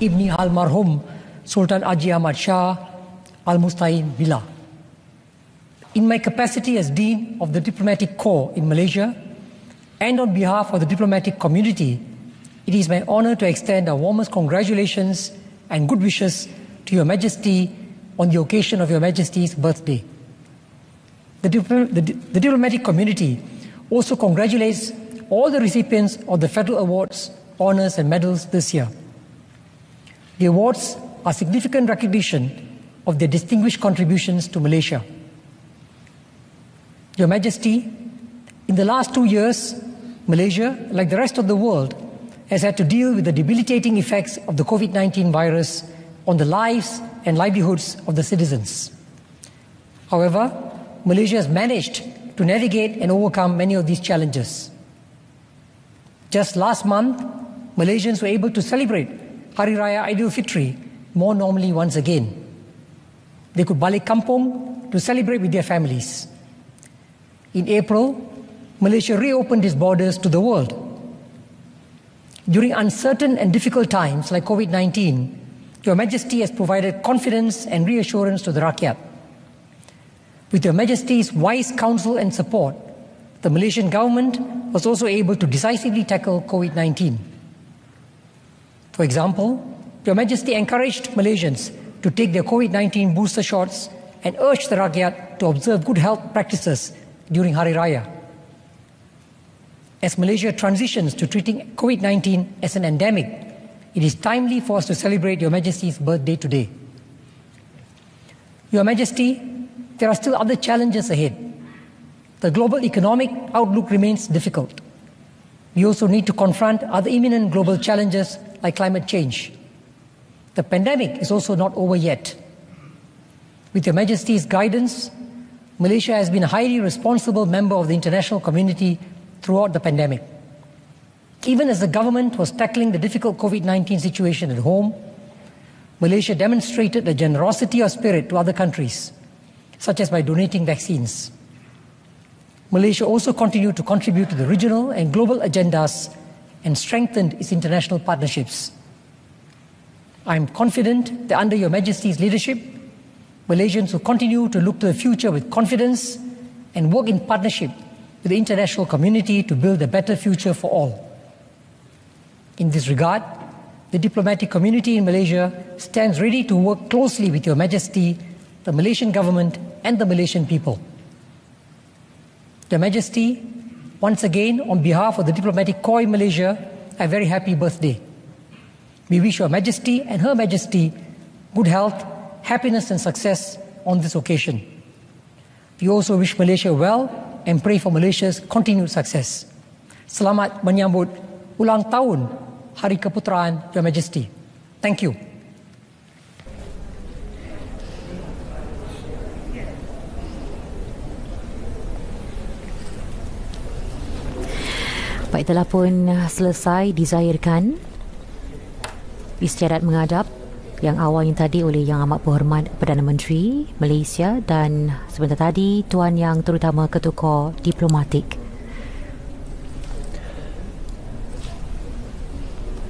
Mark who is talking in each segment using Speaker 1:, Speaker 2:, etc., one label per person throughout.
Speaker 1: Ibni Almarhum Sultan Haji Ahmad Shah Al Mustain Bila. In my capacity as Dean of the Diplomatic Corps in Malaysia, and on behalf of the diplomatic community, it is my honor to extend our warmest congratulations and good wishes to Your Majesty on the occasion of Your Majesty's birthday. The diplomatic community also congratulates all the recipients of the federal awards, honors, and medals this year. The awards are significant recognition of their distinguished contributions to Malaysia. Your Majesty, in the last two years, Malaysia, like the rest of the world, has had to deal with the debilitating effects of the COVID 19 virus on the lives and livelihoods of the citizens. However, Malaysia has managed to navigate and overcome many of these challenges. Just last month, Malaysians were able to celebrate Hari Raya Idul Fitri more normally once again. They could balik kampung to celebrate with their families. In April, Malaysia reopened its borders to the world. During uncertain and difficult times like COVID 19, Your Majesty has provided confidence and reassurance to the Rakyat. With Your Majesty's wise counsel and support, the Malaysian government was also able to decisively tackle COVID 19. For example, Your Majesty encouraged Malaysians to take their COVID 19 booster shots and urged the Rakyat to observe good health practices during Hari Raya. As Malaysia transitions to treating COVID 19 as an endemic, it is timely for us to celebrate Your Majesty's birthday today. Your Majesty, there are still other challenges ahead. The global economic outlook remains difficult. We also need to confront other imminent global challenges like climate change. The pandemic is also not over yet. With Your Majesty's guidance, Malaysia has been a highly responsible member of the international community throughout the pandemic. Even as the government was tackling the difficult COVID 19 situation at home, Malaysia demonstrated a generosity of spirit to other countries, such as by donating vaccines. Malaysia also continued to contribute to the regional and global agendas and strengthened its international partnerships. I am confident that under Your Majesty's leadership, Malaysians will continue to look to the future with confidence and work in partnership with the international community to build a better future for all. In this regard, the diplomatic community in Malaysia stands ready to work closely with Your Majesty, the Malaysian government, and the Malaysian people. Your Majesty, once again, on behalf of the Diplomatic Corps in Malaysia, a very happy birthday. We wish Your Majesty and Her Majesty good health, happiness, and success on this occasion. We also wish Malaysia well and pray for Malaysia's continued success. Selamat menyambut ulang tahun Hari Keputeraan Your Majesty. Thank you.
Speaker 2: Baik, telah pun uh, selesai dizahirkan istiadat menghadap yang awalnya tadi oleh Yang Amat Berhormat Perdana Menteri Malaysia dan sebentar tadi Tuan Yang Terutama Ketua Diplomatik.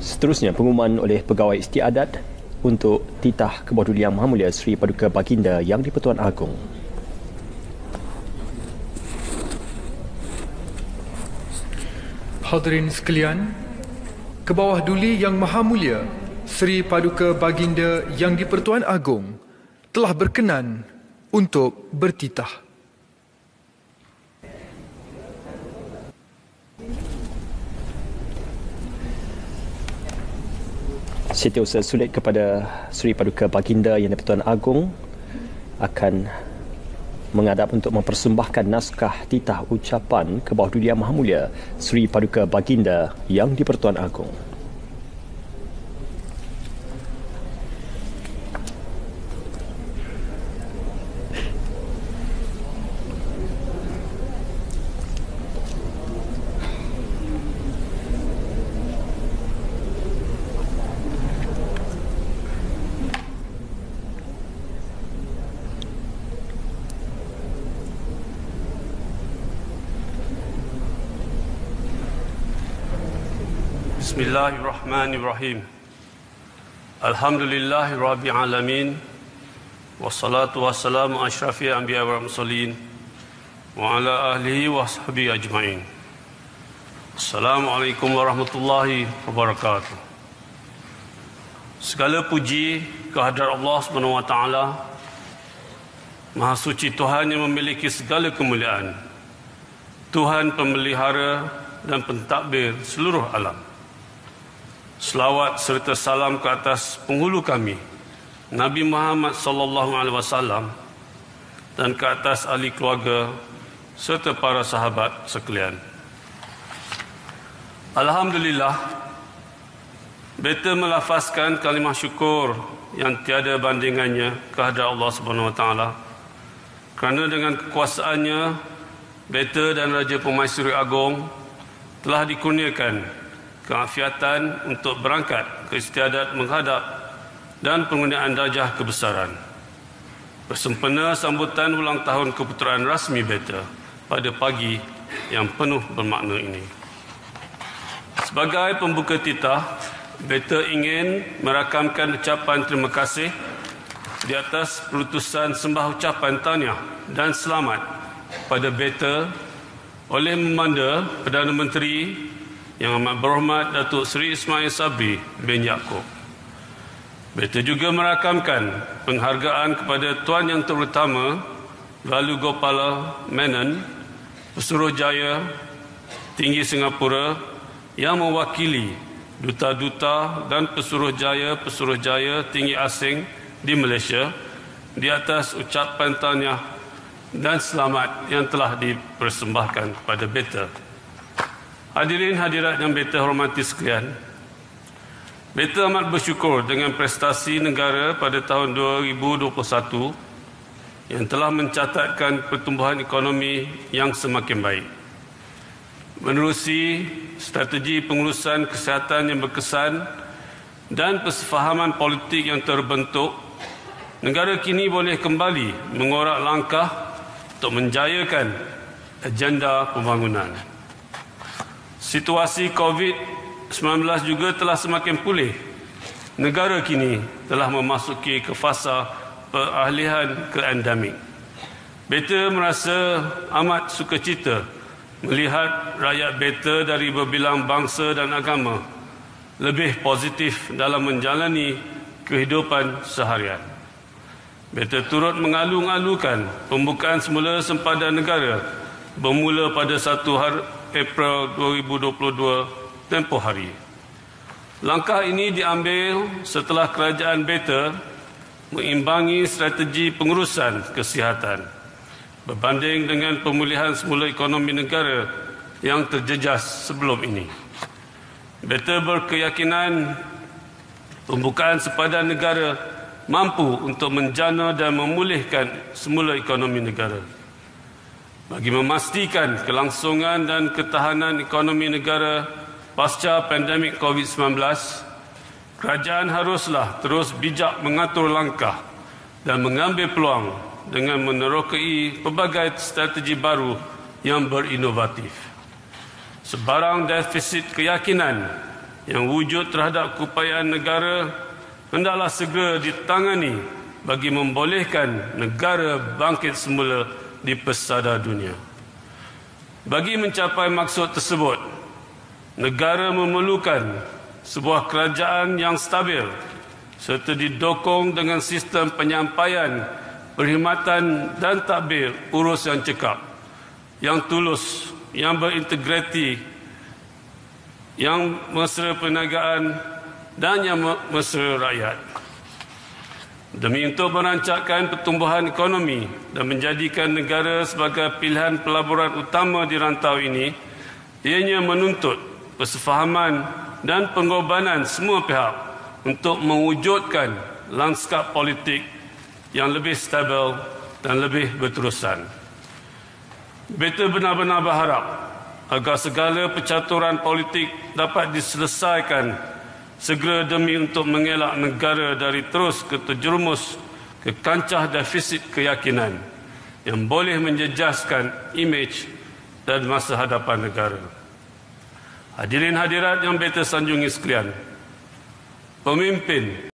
Speaker 3: Seterusnya pengumuman oleh Pegawai Istiadat untuk titah ke bawah Yang Maha Mulia Sri Paduka Baginda Yang di-Pertuan Agong.
Speaker 4: Hadirin sekalian, ke bawah duli Yang Maha Mulia Sri Paduka Baginda Yang di-Pertuan Agong telah berkenan untuk bertitah.
Speaker 3: Setiausaha sulit kepada Sri Paduka Baginda Yang di-Pertuan Agong akan menghadap untuk mempersembahkan naskah titah ucapan ke bawah duli Yang Maha Mulia Sri Paduka Baginda Yang di-Pertuan Agong.
Speaker 5: Bismillahirrahmanirrahim. Alhamdulillah Rabbil Alamin. Wassalatu wassalamu ashrafi anbiya wa mursalin Wa ala ahlihi wa ajma'in. Assalamualaikum warahmatullahi wabarakatuh. Segala puji kehadrat Allah Subhanahu wa taala. Maha suci Tuhan yang memiliki segala kemuliaan. Tuhan pemelihara dan pentadbir seluruh alam Selawat serta salam ke atas penghulu kami Nabi Muhammad sallallahu alaihi wasallam dan ke atas ahli keluarga serta para sahabat sekalian. Alhamdulillah Beta melafazkan kalimah syukur yang tiada bandingannya kehadrat Allah Subhanahu wa taala. Kerana dengan kekuasaannya Beta dan Raja Pemaisuri Agong telah dikurniakan keafiatan untuk berangkat ke istiadat menghadap dan penggunaan darjah kebesaran. Bersempena sambutan ulang tahun keputeraan rasmi Beta pada pagi yang penuh bermakna ini. Sebagai pembuka titah, Beta ingin merakamkan ucapan terima kasih di atas perutusan sembah ucapan tahniah dan selamat pada Beta oleh Memanda Perdana Menteri yang amat berhormat Datuk Seri Ismail Sabri bin Yaakob. Beta juga merakamkan penghargaan kepada Tuan Yang Terutama Lalu Gopala Menon, Pesuruh Jaya Tinggi Singapura yang mewakili duta-duta dan pesuruh jaya pesuruh jaya tinggi asing di Malaysia di atas ucapan tahniah dan selamat yang telah dipersembahkan kepada beta. Hadirin hadirat yang beta hormati sekalian. Beta amat bersyukur dengan prestasi negara pada tahun 2021 yang telah mencatatkan pertumbuhan ekonomi yang semakin baik. Menerusi strategi pengurusan kesihatan yang berkesan dan persefahaman politik yang terbentuk, negara kini boleh kembali mengorak langkah untuk menjayakan agenda pembangunan. Situasi COVID-19 juga telah semakin pulih. Negara kini telah memasuki ke fasa perahlian ke endemik. Beta merasa amat sukacita melihat rakyat beta dari berbilang bangsa dan agama lebih positif dalam menjalani kehidupan seharian. Beta turut mengalung-alungkan pembukaan semula sempadan negara bermula pada 1 hari April 2022 tempoh hari. Langkah ini diambil setelah kerajaan Beta mengimbangi strategi pengurusan kesihatan berbanding dengan pemulihan semula ekonomi negara yang terjejas sebelum ini. Beta berkeyakinan pembukaan sepadan negara mampu untuk menjana dan memulihkan semula ekonomi negara bagi memastikan kelangsungan dan ketahanan ekonomi negara pasca pandemik COVID-19, kerajaan haruslah terus bijak mengatur langkah dan mengambil peluang dengan menerokai pelbagai strategi baru yang berinovatif. Sebarang defisit keyakinan yang wujud terhadap keupayaan negara hendaklah segera ditangani bagi membolehkan negara bangkit semula di pesada dunia. Bagi mencapai maksud tersebut, negara memerlukan sebuah kerajaan yang stabil serta didokong dengan sistem penyampaian perkhidmatan dan tabir urus yang cekap, yang tulus, yang berintegriti, yang mesra perniagaan dan yang mesra rakyat. Demi untuk merancangkan pertumbuhan ekonomi dan menjadikan negara sebagai pilihan pelaburan utama di rantau ini, ianya menuntut persefahaman dan pengorbanan semua pihak untuk mewujudkan lanskap politik yang lebih stabil dan lebih berterusan. Beta benar-benar berharap agar segala percaturan politik dapat diselesaikan segera demi untuk mengelak negara dari terus keterjerumus ke kancah defisit keyakinan yang boleh menjejaskan imej dan masa hadapan negara. Hadirin hadirat yang beta sanjungi sekalian, pemimpin